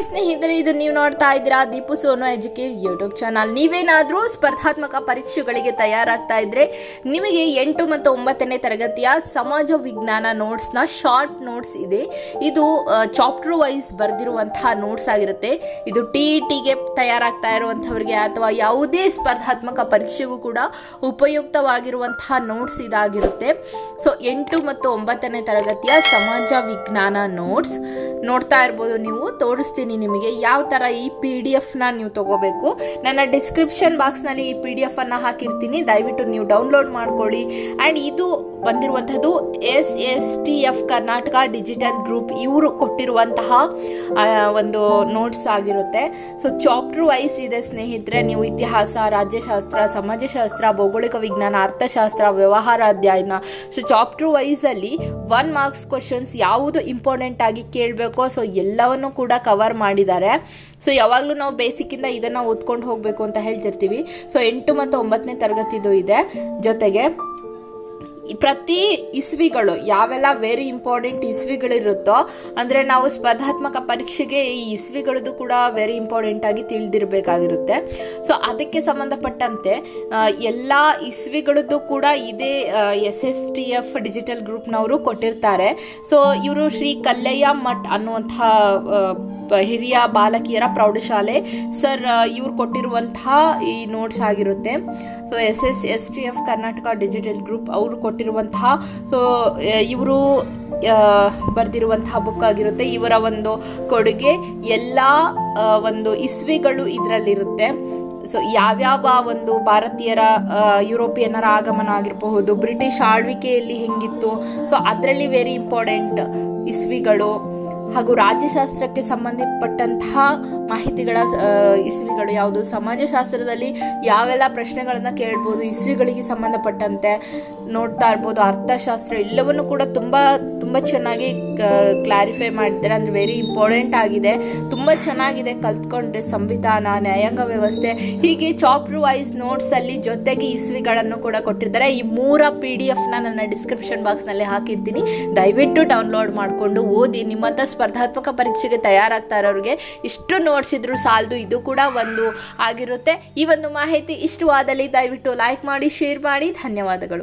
ಸ್ನೇಹಿತರೆ, ಇದು ನೀವು ನೋಡ್ತಾ ಇದ್ದೀರಾ Deepu Sonu educate YouTube channel. ನೀವೇನಾದರೂ ಸ್ಪರ್ಧಾತ್ಮಕ ಪರೀಕ್ಷೆಗಳಿಗೆ ತಯಾರಾಗ್ತಾ ಇದ್ರೆ ನಿಮಗೆ ಎಂಟು ಮತ್ತು ಒಂಬತ್ತನೇ ತರಗತಿಯ ಸಮಾಜ ವಿಜ್ಞಾನ ನೋಟ್ಸ್ನ ಶಾರ್ಟ್ ನೋಟ್ಸ್ ಇದೆ. ಇದು ಚಾಪ್ಟರ್ ವೈಸ್ ಬರೆದಿರುವಂತಹ ನೋಟ್ಸ್ ಆಗಿರುತ್ತೆ. ಇದು ಟಿ ಇ ಟಿಗೆ ತಯಾರಾಗ್ತಾ ಇರುವಂಥವ್ರಿಗೆ ಅಥವಾ ಯಾವುದೇ ಸ್ಪರ್ಧಾತ್ಮಕ ಪರೀಕ್ಷೆಗೂ ಕೂಡ ಉಪಯುಕ್ತವಾಗಿರುವಂತಹ ನೋಟ್ಸ್ ಇದಾಗಿರುತ್ತೆ. ಸೊ, ಎಂಟು ಮತ್ತು ಒಂಬತ್ತನೇ ತರಗತಿಯ ಸಮಾಜ ವಿಜ್ಞಾನ ನೋಟ್ಸ್ ನೋಡ್ತಾ ಇರ್ಬೋದು ನೀವು ತೋರಿಸ್ತೀನಿ ನಿಮಗೆ ಯಾವ ಥರ ಈ ಪಿ ಡಿ ಎಫ್ನ ನೀವು ತಗೋಬೇಕು. ನನ್ನ ಡಿಸ್ಕ್ರಿಪ್ಷನ್ ಬಾಕ್ಸ್ನಲ್ಲಿ ಈ ಪಿ ಡಿ ಎಫನ್ನು ಹಾಕಿರ್ತೀನಿ. ದಯವಿಟ್ಟು ನೀವು ಡೌನ್ಲೋಡ್ ಮಾಡ್ಕೊಳ್ಳಿ. ಆ್ಯಂಡ್ ಇದು ಬಂದಿರುವಂಥದ್ದು S S T F Karnataka digital group ಇವರು ಕೊಟ್ಟಿರುವಂತಹ ಒಂದು ನೋಟ್ಸ್ ಆಗಿರುತ್ತೆ. ಸೊ ಚಾಪ್ಟರ್ ವೈಸ್ ಇದೆ ಸ್ನೇಹಿತರೆ, ನೀವು ಇತಿಹಾಸ, ರಾಜ್ಯಶಾಸ್ತ್ರ, ಸಮಾಜಶಾಸ್ತ್ರ, ಭೌಗೋಳಿಕ ವಿಜ್ಞಾನ, ಅರ್ಥಶಾಸ್ತ್ರ, ವ್ಯವಹಾರ ಅಧ್ಯಯನ. ಸೊ ಚಾಪ್ಟರ್ ವೈಸಲ್ಲಿ ಒನ್ ಮಾರ್ಕ್ಸ್ ಕ್ವಶನ್ಸ್ ಯಾವುದು ಇಂಪಾರ್ಟೆಂಟ್ ಆಗಿ ಕೇಳಬೇಕೋ ಸೊ ಎಲ್ಲವನ್ನು ಕೂಡ ಕವರ್ ಮಾಡಿದ್ದಾರೆ. ಸೊ ಯಾವಾಗಲೂ ನಾವು ಬೇಸಿಕ್ಕಿಂದ ಇದನ್ನು ಓದ್ಕೊಂಡು ಹೋಗಬೇಕು ಅಂತ ಹೇಳ್ತಿರ್ತೀವಿ. ಸೊ ಎಂಟು ಮತ್ತು ಒಂಬತ್ತನೇ ತರಗತಿದು ಇದೆ. ಜೊತೆಗೆ, ಪ್ರತಿ ಇಸ್ವಿಗಳು, ಯಾವೆಲ್ಲ ವೆರಿ ಇಂಪಾರ್ಟೆಂಟ್ ಇಸ್ವಿಗಳಿರುತ್ತೋ, ಅಂದರೆ ನಾವು ಸ್ಪರ್ಧಾತ್ಮಕ ಪರೀಕ್ಷೆಗೆ ಈ ಇಸ್ವಿಗಳದ್ದು ಕೂಡ ವೆರಿ ಇಂಪಾರ್ಟೆಂಟ್ ಆಗಿ ತಿಳಿದಿರಬೇಕಾಗಿರುತ್ತೆ. ಸೊ ಅದಕ್ಕೆ ಸಂಬಂಧಪಟ್ಟಂತೆ ಎಲ್ಲ ಇಸ್ವಿಗಳದ್ದು ಕೂಡ ಇದೇ S S T F digital ಗ್ರೂಪ್ನವರು ಕೊಟ್ಟಿರ್ತಾರೆ. ಸೊ ಇವರು ಶ್ರೀ ಕಲ್ಲಯ್ಯ ಮಠ್ ಅನ್ನುವಂಥ ಹಿರಿಯ ಬಾಲಕಿಯರ ಪ್ರೌಢಶಾಲೆ. ಸರ್ ಇವ್ರು ಕೊಟ್ಟಿರುವಂತಹ ಈ ನೋಟ್ಸ್ ಆಗಿರುತ್ತೆ. So, S S S T F Karnataka digital group ಅವರು ಕೊಟ್ಟಿರುವಂತಹ, ಸೊ ಇವರು ಬರೆದಿರುವಂತಹ ಬುಕ್ ಆಗಿರುತ್ತೆ. ಇವರ ಒಂದು ಕೊಡುಗೆ ಎಲ್ಲ ಒಂದು ಇಸ್ವಿಗಳು ಇದರಲ್ಲಿರುತ್ತೆ. ಸೊ, ಯಾವ್ಯಾವ ಒಂದು ಭಾರತೀಯರ ಯುರೋಪಿಯನ್ನರ ಆಗಮನ ಆಗಿರಬಹುದು, ಬ್ರಿಟಿಷ್ ಆಳ್ವಿಕೆಯಲ್ಲಿ ಹೆಂಗಿತ್ತು. ಸೊ, ಅದರಲ್ಲಿ ವೆರಿ ಇಂಪಾರ್ಟೆಂಟ್ ಇಸ್ವಿಗಳು. ಹಾಗೂ ರಾಜ್ಯಶಾಸ್ತ್ರಕ್ಕೆ ಸಂಬಂಧಪಟ್ಟಂತಹ ಮಾಹಿತಿಗಳ ಇಸ್ವಿಗಳು ಯಾವುದು? ಸಮಾಜಶಾಸ್ತ್ರದಲ್ಲಿ ಯಾವೆಲ್ಲ ಪ್ರಶ್ನೆಗಳನ್ನು ಕೇಳ್ಬೋದು, ಇಸ್ವಿಗಳಿಗೆ ಸಂಬಂಧಪಟ್ಟಂತೆ ನೋಡ್ತಾ ಇರ್ಬೋದು, ಅರ್ಥಶಾಸ್ತ್ರ ಎಲ್ಲವನ್ನು ಕೂಡ ತುಂಬ ತುಂಬ ಚೆನ್ನಾಗಿ ಕ್ಲಾರಿಫೈ ಮಾಡಿದ್ದಾರೆ ಅಂದರೆ ವೆರಿ ಇಂಪಾರ್ಟೆಂಟ್ ಆಗಿದೆ. ತುಂಬ ಚೆನ್ನಾಗಿದೆ ಕಲ್ತ್ಕೊಂಡ್ರೆ ಸಂವಿಧಾನ, ನ್ಯಾಯಾಂಗ ವ್ಯವಸ್ಥೆ, ಹೀಗೆ ಚಾಪ್ಟರ್ ವೈಸ್ ನೋಟ್ಸಲ್ಲಿ ಜೊತೆಗೆ ಇಸ್ವಿಗಳನ್ನು ಕೂಡ ಕೊಟ್ಟಿರ್ತಾರೆ. ಈ ಮೂರ ಪಿ ಡಿ ಎಫ್ನ ನನ್ನ ಡಿಸ್ಕ್ರಿಪ್ಷನ್ ಬಾಕ್ಸ್ನಲ್ಲಿ ಹಾಕಿರ್ತೀನಿ. ದಯವಿಟ್ಟು ಡೌನ್ಲೋಡ್ ಮಾಡಿಕೊಂಡು ಓದಿ ನಿಮ್ಮಂಥ ಸ್ಪರ್ಧಾತ್ಮಕ ಪರೀಕ್ಷೆಗೆ ತಯಾರಾಗ್ತಾ ಇರೋರಿಗೆ ಇಷ್ಟು ನೋಟ್ಸ್ ಇದ್ರೂ ಸಾಲದು, ಇದು ಕೂಡ ಒಂದು ಆಗಿರುತ್ತೆ. ಈ ಒಂದು ಮಾಹಿತಿ ಇಷ್ಟವಾದಲ್ಲಿ ದಯವಿಟ್ಟು ಲೈಕ್ ಮಾಡಿ ಶೇರ್ ಮಾಡಿ. ಧನ್ಯವಾದಗಳು.